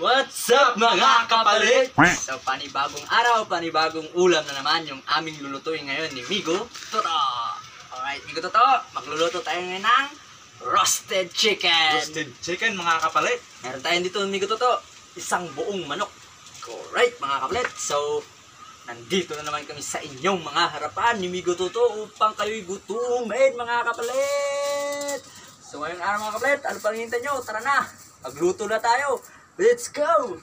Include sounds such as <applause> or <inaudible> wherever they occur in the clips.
What's up mga kapalit? So panibagong araw, panibagong ulam na naman yung aming lulutuin ngayon ni Migo Toto. Alright, Migo Toto, magluluto tayo ngayon ng roasted chicken. Roasted chicken mga kapalit. Meron tayo dito Migo Toto, isang buong manok. Alright mga kapalit, so nandito na naman kami sa inyong mga harapan ni Migo Toto upang kayo'y gutumin mga kapalit. So ngayong araw mga kapalit, ano pang hintay nyo? Tara na, magluto na tayo. Let's go!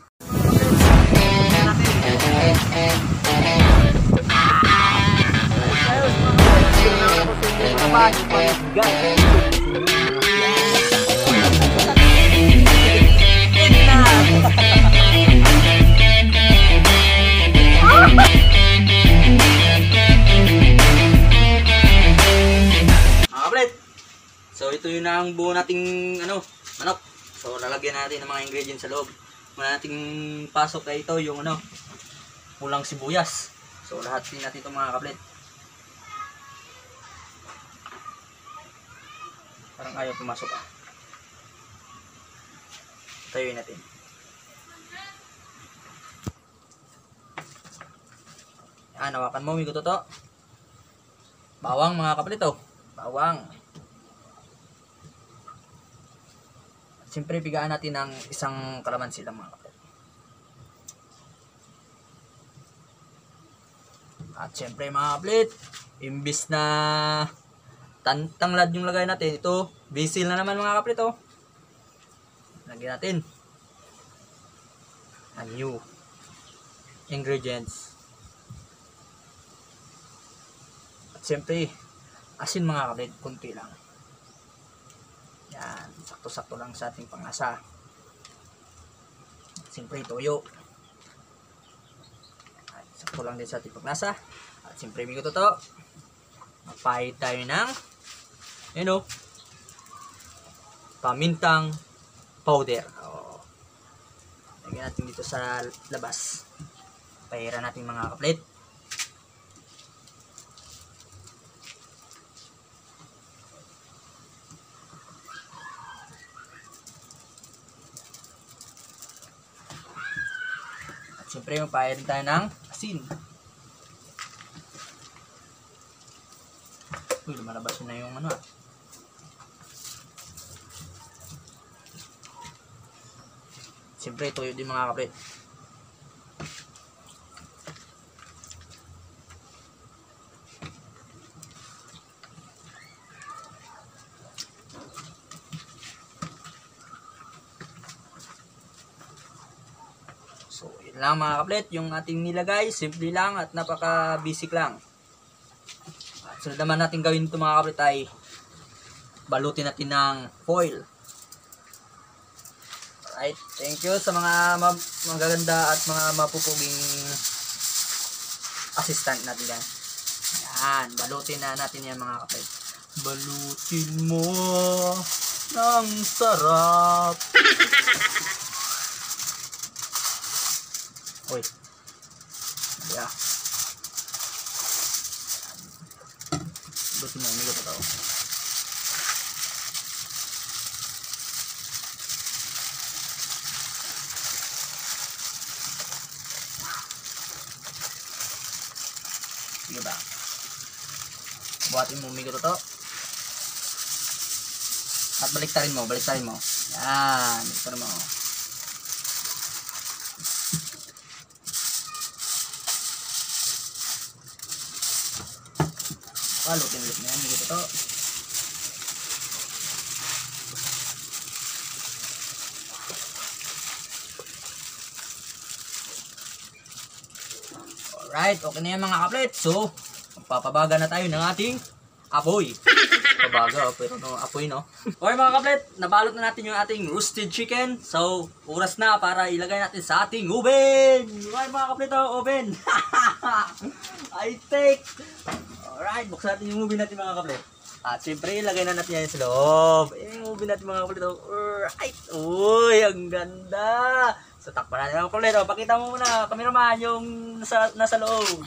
So ito yun ang buo nating ano, manok. So lalagyan natin ng mga ingredients sa loob. Muna nating pasok na ito yung ano, pulang sibuyas. So lahat din natin ito mga kaplit. Parang ayaw pumasok ah. Tayuin natin. Yan, hawakan mo, migo to. Bawang mga kaplit oh. Bawang. Siyempre, pigaan natin ng isang kalamansi lang mga kapatid. At siyempre mga kapatid, imbis na tan tanglad yung lagay natin, ito, basil na naman mga kapatid oh. Lagyan natin. A new ingredients. At siyempre, asin mga kapatid, kunti lang. Yan, sakto-sakto lang sa ating pangasa. Siyempre, toyo. At sakto lang din sa ating pangasa. At siyempre, migo to to. Magpahid tayo ng, yun o, pamintang powder. O, lagyan natin dito sa labas. Pahiran natin mga kaplit. Siyempre, magpahid tayo ng asin. Uy, lumalabas na yung ano ah. Siyempre, tuyo din mga kapit. Lang mga kaplet, yung ating nilagay, simple lang at napaka-basic lang. At sunod naman natin gawin ito mga kaplet ay balutin natin ng foil. Alright, thank you sa mga ma- magaganda at mga mapupuging assistant natin yan. Yan, balutin na natin yan mga kaplet. Balutin mo ng sarap. <laughs> Uy. Yeah. Buti mo, umigot ito. Sige ba? Buhatin mo, umigot ito. At baliktarin mo, baliktarin mo. Yan, baliktarin mo. Palutin ulit na yan, dito to. Alright, okay na yan mga kaplet. So, magpapabaga na tayo ng ating apoy. <laughs> Pabaga, pero no, apoy no. Okay mga kaplet, nabalot na natin yung ating roasted chicken. So, oras na para ilagay natin sa ating oven. Okay mga kaplet, oh, oven. <laughs> I take Alright, buksan natin yung movie natin mga kaplit. At siyempre, ilagay na natin yan sa loob. Eh, yung movie natin mga kaplit. Alright. Uy, ang ganda. So, takpan natin mga kaplit. O, pakita mo muna, kameraman, yung nasa, nasa loob.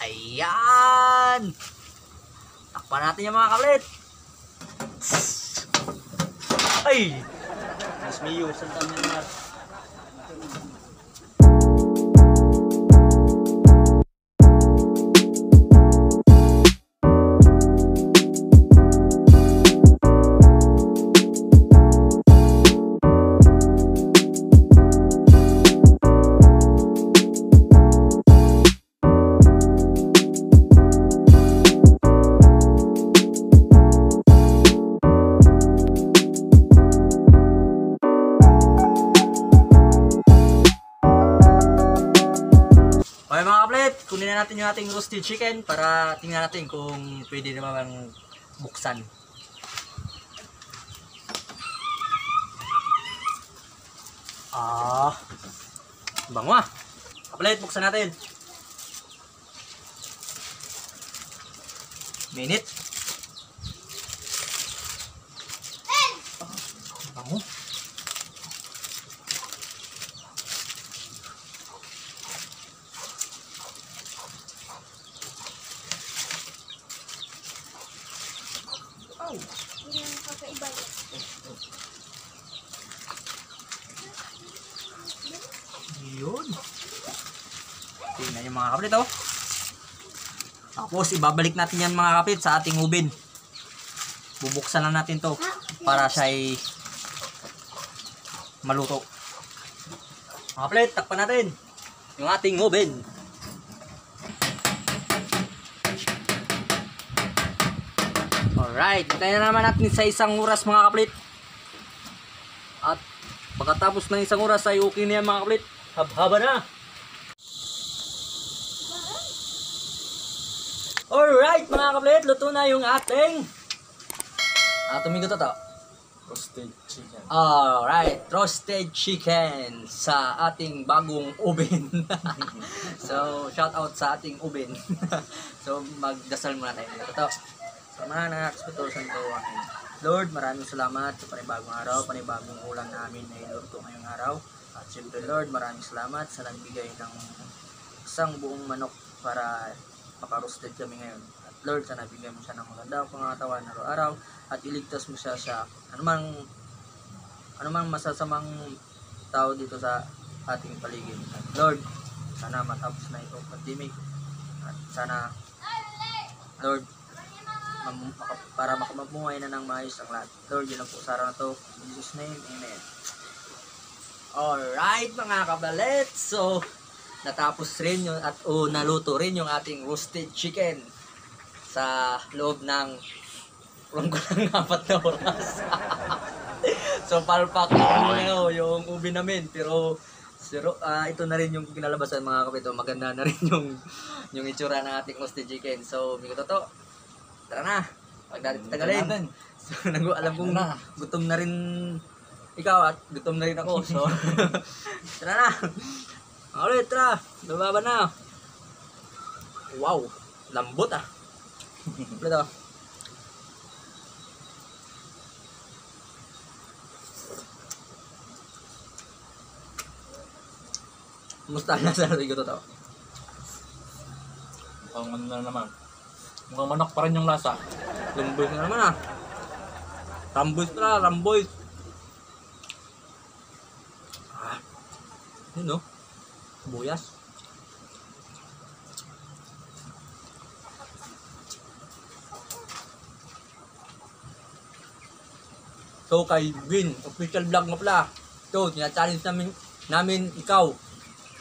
Ayan. Takpan natin yung mga kaplit. Ay! Mas Mio, saan tayo roasted chicken para tingnan natin kung pwede naman buksan. Ah, bango ah. Kaplet, buksan natin. Minute. Ah, bango. Yung kakaiba yun. Yun. Tingnan yung mga kapit oh. Tapos ibabalik natin yan mga kapit sa ating ubin. Bubuksan lang natin to para siya ay maluto. Mga kapit, takpan natin yung ating ubin. Alright, tayo na naman natin sa isang oras mga kaplit. At pagkatapos ng isang oras ay okay na yan mga kaplit. Habhaba na. Alright mga kaplit, luto na yung ating Ah, tumigo to to. Roasted chicken. Alright, roasted chicken sa ating bagong oven. <laughs> so, shout out sa ating oven. <laughs> so, magdasal muna tayo. Ito. So, mga nakakasputosan ko akin. Lord, maraming salamat sa panibagong araw, panibagong ulam namin na ilurto ngayong araw. At siyempre, Lord, maraming salamat sa nagbigay ng isang buong manok para makaroasted kami ngayon. Lord, sana bigyan mo siya ng maganda pangatawan araw-araw at iligtas mo siya sa anumang anumang masasamang tao dito sa ating paligid. At Lord, sana matapos na ito pandemic. At sana, Lord, para makamabuhay na ng maayos ang lahat. Lord, yun lang po sa araw na to. In Jesus' name, Amen. Alright mga kabalet, so natapos rin yung at o naluto rin yung ating roasted chicken sa loob ng kulang kulang <laughs> apat na oras. <laughs> so palpak na yung ubi namin pero Pero ah, ito na rin yung kinalabasan mga kapito. Maganda na rin <laughs> yung yung itsura ng ating roasted chicken. So, may to. Tara na. Pag natin tagalin. natin. So, nag alam kong na. gutom na rin ikaw at gutom na rin ako. So, tara na. Ulit, tara. Lumaba na. Wow. Lambot ah. Ito. Kumusta na sa ko to? Ang ano na naman. Mukhang manok pa rin yung lasa. Lamboy na naman ah. Ramboy na, ramboy. Ah. Yun no? Buyas. So kay Vin, official vlog mo pala. So, tina-challenge namin, namin ikaw.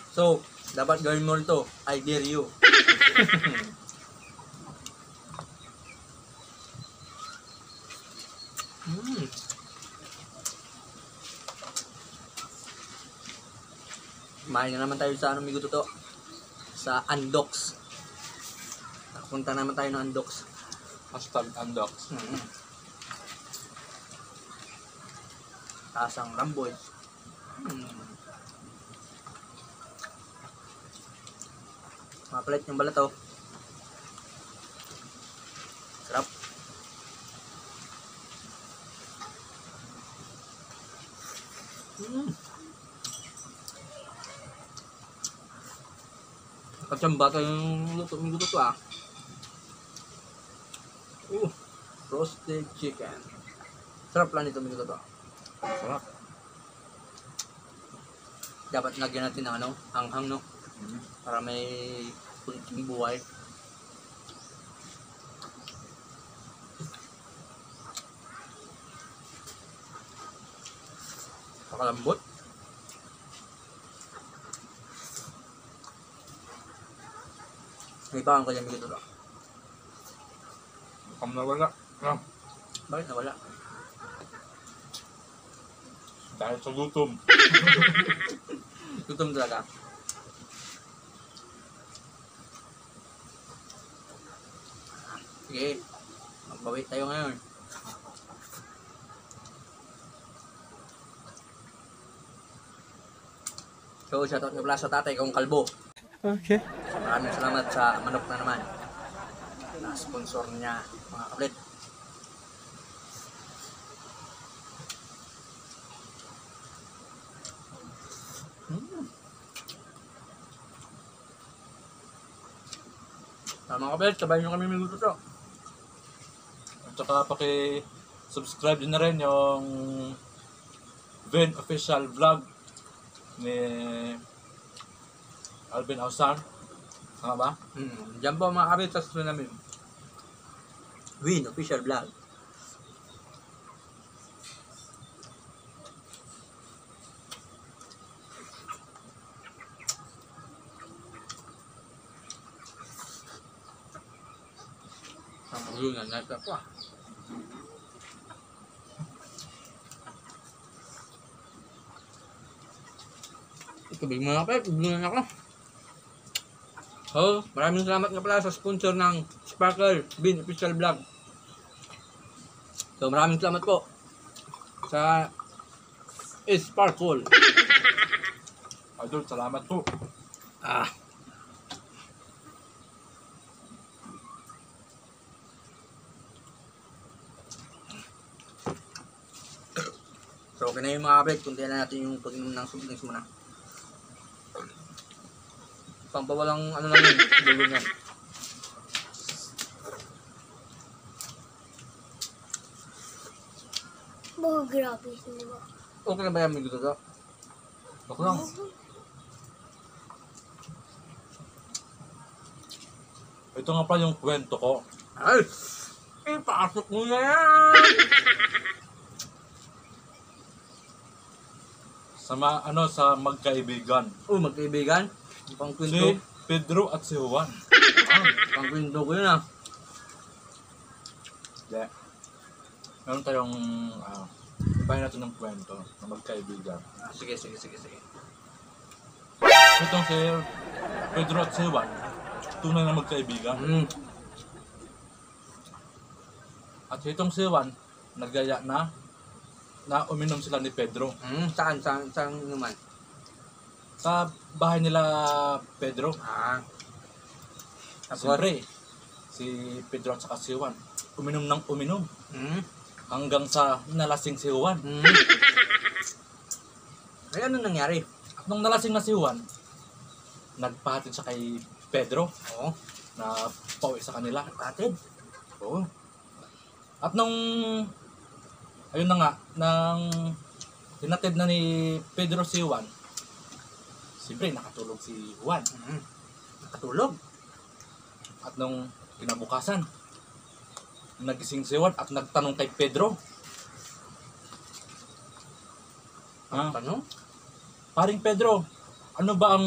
So, dapat gawin mo ito. I dare you. Mm. Na naman tayo sa anong migo to sa Andox. Punta naman tayo ng Andox. Hashtag undox. Mm. Tasang Ramboy. Mm. Mapalit yung balat oh. Sarap. Mm. Katsamba tayo yung luto, yung luto to ah. Uh, roasted chicken. Sarap lang ito minuto to. Sarap. dapat lagyan natin ng ano, hanghang no, para may kunting buhay. Pakalambot. May bawang kanya may gito Mukhang nawala. Ah, Bakit nawala? Dahil sa gutom. <laughs> Gutom talaga. Sige. Magbawi tayo ngayon. So, shoutout nga pala sa tatay kong kalbo. Okay. Maraming salamat sa manok na naman. Na sponsor niya, mga kaplit. Mga kaplit, sabay nyo kami minuto to. At saka paki-subscribe din na rin yung Vin official vlog ni Alvin Ausan. Tama ba? Hmm. Diyan po mga sa susunod namin. Win, official vlog. Ulo nga, nasa pa. Tubig mga kapit, bigyan ako. Oh, maraming salamat nga pala sa sponsor ng Sparkle Bean Official Vlog. So, maraming salamat po sa Sparkle. Idol, salamat po. Ah. So, okay na yung mga kabit. Kunti na natin yung pag-inom ng soft drinks muna. Pampawalang ano lang yun, <laughs> dulo yan. Oh, grabe. Okay na ba yan, Miguel? to? Ako lang. Ito nga pala yung kwento ko. Ay! Ipasok mo na yan! <laughs> Sa ma, ano sa magkaibigan. Oh, magkaibigan. Pang Si. Pedro at si Juan. Ah, pang kwento ko yun ah. Hindi. Meron tayong uh, ibahin natin ng kwento na magkaibigan. Ah, Sige, sige, sige, sige. Itong si Pedro at si Juan, tunay na magkaibigan. Hmm. At itong si Juan, nagaya na na uminom sila ni Pedro. Hmm. Saan? Saan? Saan naman? Sa bahay nila Pedro, Ah. Tapos? siyempre, si Pedro at saka si Juan, uminom ng uminom. Hmm. Hanggang sa nalasing si Juan. Hmm. Ay, ano nangyari? At nung nalasing na si Juan, nagpahatid siya kay Pedro Oo. na pauwi sa kanila. Kapatid. Oo. At nung, ayun na nga, nang hinatid na ni Pedro si Juan, siyempre nakatulog si Juan. Hmm. Nakatulog. At nung kinabukasan, nagising si Juan at nagtanong kay Pedro, Ah, Ano? paring Pedro, ano ba ang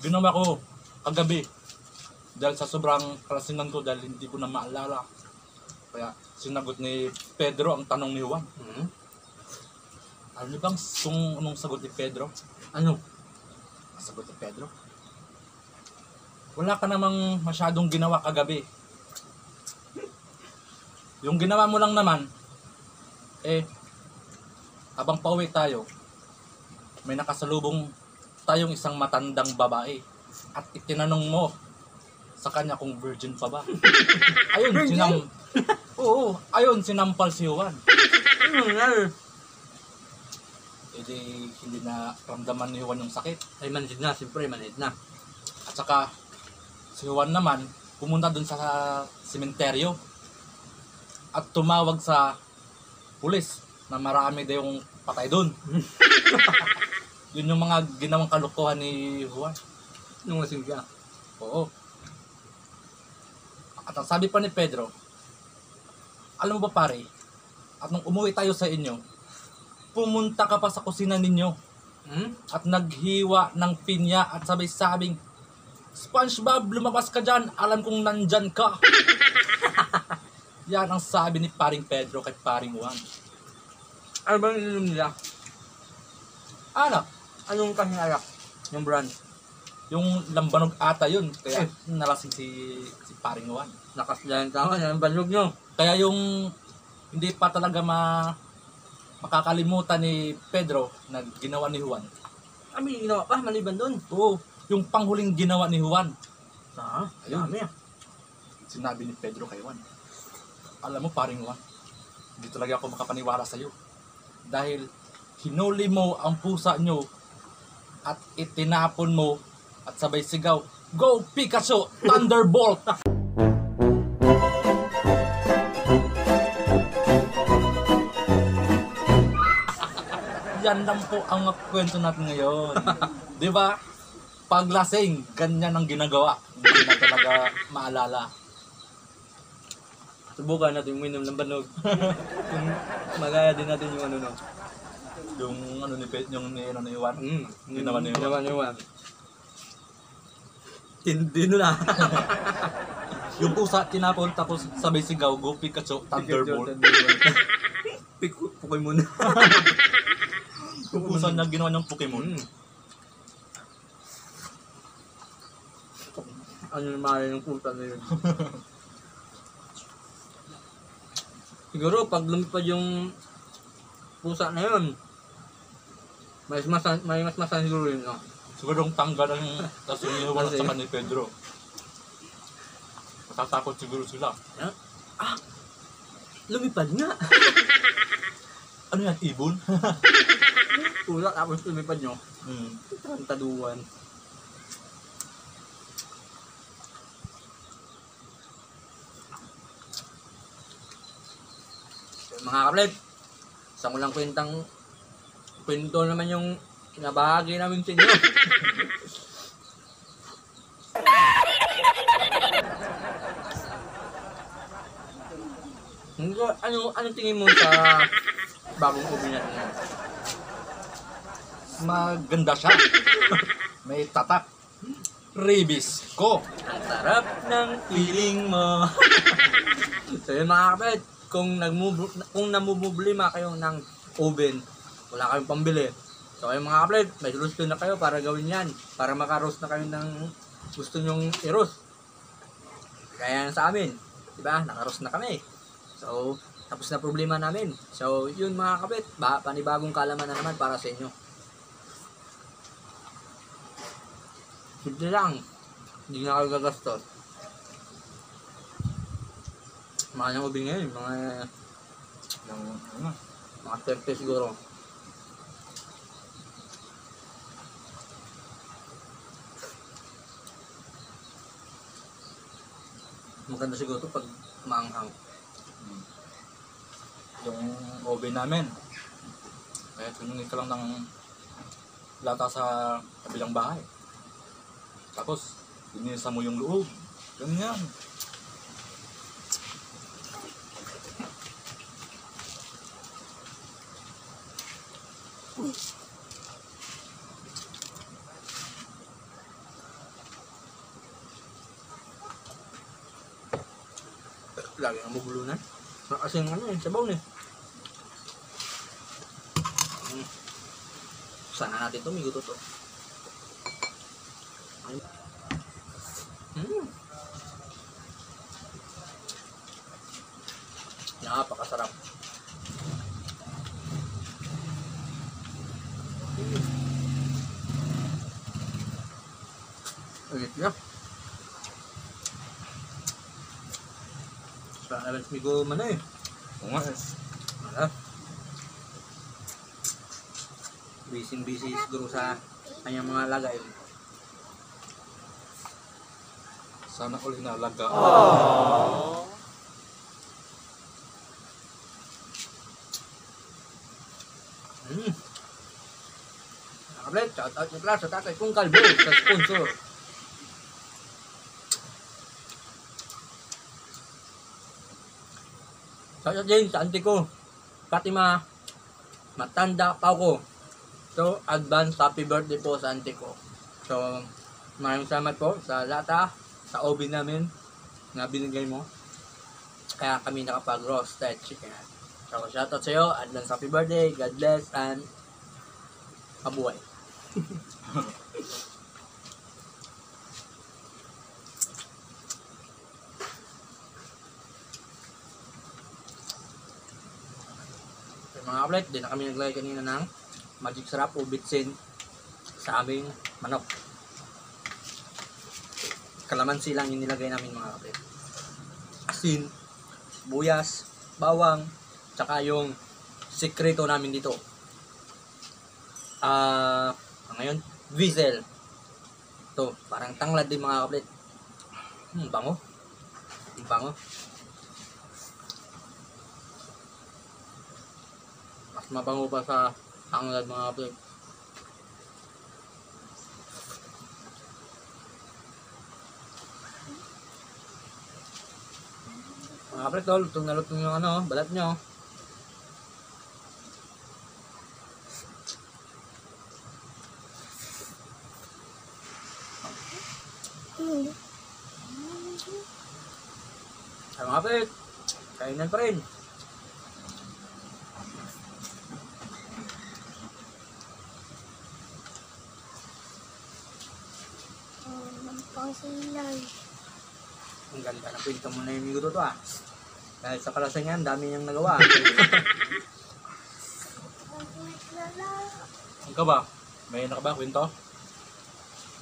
ginawa ko kagabi? Dahil sa sobrang kalasingan ko dahil hindi ko na maalala. Kaya sinagot ni Pedro ang tanong ni Juan. Hmm. Ano bang kung anong sagot ni Pedro? Ano? Ang sagot ni Pedro? Wala ka namang masyadong ginawa kagabi. Yung ginawa mo lang naman, eh, habang pauwi tayo, may nakasalubong tayong isang matandang babae at itinanong mo sa kanya kung virgin pa ba. <laughs> ayun, sinam... Oo, ayun, sinampal si Juan. Eh di, hindi na ramdaman ni Juan yung sakit. Ay, manhid na. Siyempre, manhid na. At saka, si Juan naman, pumunta dun sa sementeryo at tumawag sa pulis na marami daw yung patay dun. <laughs> Yun yung mga ginawang kalokohan ni Juan. Nung lasing siya. Oo. At ang sabi pa ni Pedro, alam mo ba pare, at nung umuwi tayo sa inyo, pumunta ka pa sa kusina ninyo Hmm? at naghiwa ng pinya at sabay-sabing, SpongeBob, lumabas ka dyan, alam kong nandyan ka. <laughs> Yan ang sabi ni paring Pedro kay paring Juan. Ano bang ininom nila? Ano? Anong kasing alak? Yung brand? Yung lambanog ata yun, kaya nalasing si, si paring Juan. Lakas lang tama, yan ang banlog nyo. Kaya yung hindi pa talaga ma makakalimutan ni Pedro na ginawa ni Juan. Ah, may ginawa pa, maliban doon. Oo, yung panghuling ginawa ni Juan. Ah, Ayun. dami ah. Sinabi ni Pedro kay Juan. Alam mo paring Juan, hindi talaga ako makapaniwala sa iyo. Dahil hinuli mo ang pusa nyo at itinapon mo at sabay sigaw, Go Pikachu! Thunderbolt! Yan lang po ang kwento natin ngayon. <laughs> Di ba? Paglasing, ganyan ang ginagawa. Hindi na talaga maalala. Subukan natin uminom ng banog. <laughs> Kung magaya din natin yung ano no. Yung ano ni Pet, yung ni ano ni Juan. Mm, Ginawa ni Juan. Ginawa ni Juan. Hindi nun ah. <laughs> Yung pusa tinapon tapos sabay sigaw, Go Pikachu, Thunderbolt. <laughs> Pik- Pokemon. <laughs> Yung pusa na ginawa ng Pokemon. Mm. Ano naman yung puta na yun? Siguro pag lumipad yung pusa na yun, may mas masan, may mas masan siguro yun, no? Siguro yung tanggal ang tapos iniwan sa kanil Pedro. Matatakot siguro sila. Lumipad nga! <laughs> Ano yan, ibon? <laughs> Pusa tapos lumipad nyo. hmm. Tarantaduan. Mga kaplet, sa mulang kwentang kwento naman yung nabahagi namin sa inyo. Ano, ano tingin mo sa bagong natin ngayon? Maganda siya. May tatak. Rabies ko. Ang sarap ng feeling mo. so yun mga kapit, kung, nagmubu, kung namumblima kayo ng oven, wala kayong pambili. So ayun mga kapit, may solusyon na kayo para gawin yan. Para makaroast na kayo ng gusto nyong i-roast. Kaya sa amin. Diba? Nakaroast na kami. So, tapos na problema namin. So, yun mga kapit, ba, panibagong kalaman na naman para sa inyo. Simple lang. Hindi na kayo gagastos. Mga nang ubi ngayon, mga Yung, ano, mga 30 siguro. Maganda siguro to pag maanghang. yung oven namin. Kaya tumingin ka lang ng lata sa kabilang bahay. Tapos, inisa mo yung loob. Ganyan. Lagi ang mabulunan. Kasi yung ano eh, sabaw eh. Mm. Sana natin to, migo to to. Mm. Napakasarap. Ulit na. Sana naman migo man eh. Oo nga. Wala. Busy busy siguro sa kanyang mga lagay. Sana all inalaga. Mm. kaplet, shout out pala sa tatay kong kalbo, sa sponsor. Out din sa auntie ko, Fatima, matanda pa ako. So, advance happy birthday po sa auntie ko. So, maraming salamat po sa lata, sa OB namin na binigay mo. Kaya kami nakapag roasted chicken. So, shoutout sa iyo, advance happy birthday, God bless, and mabuhay. <laughs> mga kaplet, di na kami naglagay kanina ng magic syrup o bitsin sa aming manok. Kalamansi lang yung nilagay namin mga kaplet. Asin, buyas, bawang, tsaka yung sikreto namin dito. Ah, ngayon, Wiesel. To, parang tanglad din mga kaplit. Hmm, bango. Ang bango. Mabango pa sa tanglad mga kaplit. Mga kaplit, tol, lutong na lutong yung ano, balat nyo. Ay mga kapit, kainan pa rin. Um, pangsilay. Ang ganda na kwento migo to ah. Dahil sa kalasang yan, dami niyang nagawa. <laughs> Ang ka ba? May na ka ba kwento?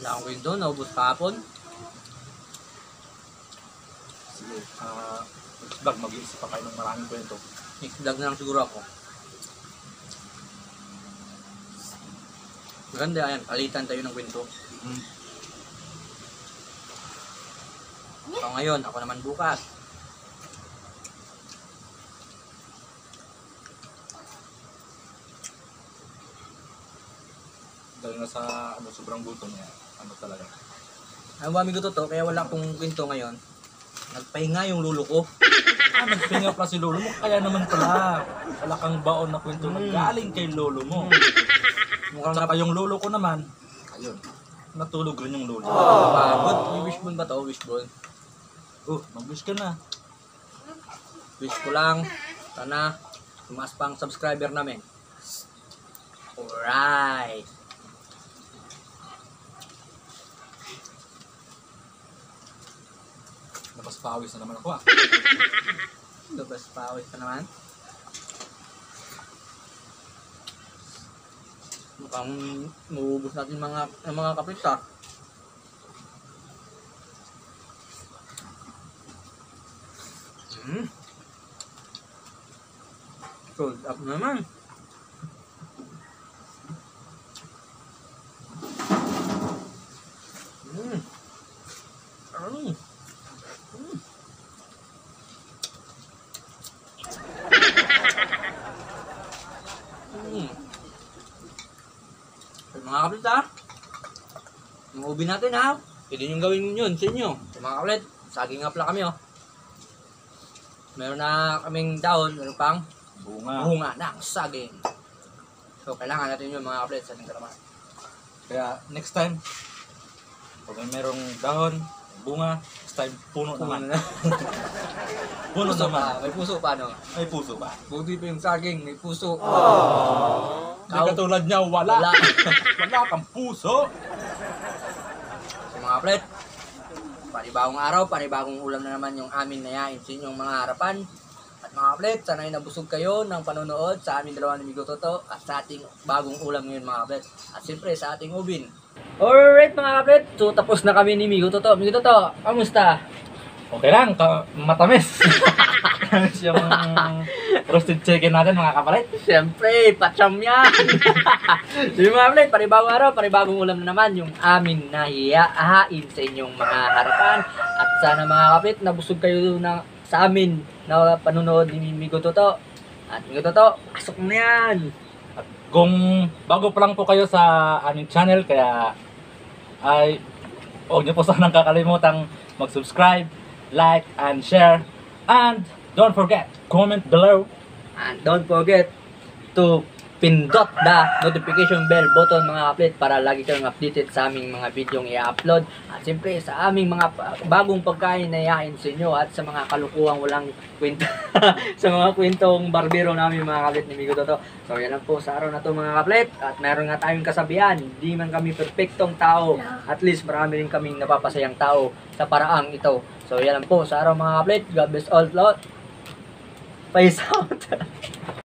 Wala akong kwento, naubos kahapon. Sige. Ah, next vlog, mag-iisip pa kayo ng maraming kwento. Next vlog na lang siguro ako. Maganda yan, palitan tayo ng kwento. Mm. So ngayon, ako naman bukas. Nga sa ano, sobrang gutom niya. Ano talaga. Ang bami ko to kaya wala akong kwento ngayon. Nagpahinga yung lulo ko. <laughs> Ah, nagpinga pala si lolo mo. Kaya naman pala. Wala kang baon na kwento na galing kay lolo mo. Mukhang Saka yung lolo ko naman, ayun, natulog rin yung lolo. napagod. May wishbone ba to? Wishbone. Oh, mag-wish ka na. Wish ko lang, sana tumaas pang subscriber namin. Alright. Labas pawis na naman ako ah. <laughs> Labas pawis ka naman. Mukhang maubos natin mga mga kapit ah. Hmm. Sold up naman. Hmm. Mm. Hmm. Ay, mga kaplit ha. Yung ubi natin ha. Pwede nyo gawin yun sa inyo. Ay, mga kaplit, saging nga pala kami oh. Meron na kaming dahon, meron pang Bunga. bunga ng saging. So, kailangan natin yun mga kaplit sa ating kalaman. Kaya next time, pag may merong dahon, bunga, next time puno naman. na. <laughs> Puno puso naman. pa. May puso pa no? May puso ba? Buti pa yung saging, may puso. Hindi Kau- katulad niya, wala. Wala. <laughs> wala kang puso. Kaplet, panibagong araw, panibagong ulam na naman yung amin na yain sa inyong mga harapan. At mga kaplet, sana'y nabusog kayo ng panonood sa aming dalawang amigo Toto at sa ating bagong ulam ngayon mga kaplet. At siyempre sa ating ubin. Alright mga kaplet, so tapos na kami ni Migo Toto. Migo Toto, kamusta? Okay lang, ka- matamis. matamis yung roasted chicken natin mga kapalit. Siyempre, patsyam yan! <laughs> so yung mga kaplet, panibagong araw, panibagong ulam na naman yung amin na hiyahain sa inyong mga harapan. At sana mga kapit, nabusog kayo na, sa amin na panunood ni Migo Toto. At Migo Toto, pasok na yan! Kung bago pa lang po kayo sa aming channel, kaya ay huwag niyo po sanang kakalimutang mag-subscribe, like, and share. And don't forget, comment below. And don't forget to pindot the notification bell button mga kaplit para lagi kayong updated sa aming mga videong i-upload. At siyempre sa aming mga bagong pagkain na iain sa inyo at sa mga kalukuhang walang kwento <laughs> sa mga kwentong barbero namin mga kaplit ni Migo Toto. So yan lang po sa araw na to mga kaplit at meron nga tayong kasabihan, hindi man kami perfectong tao, at least marami rin kaming napapasayang tao sa paraang ito. So yan lang po sa araw mga kaplit. God bless all lot. Peace out. <laughs>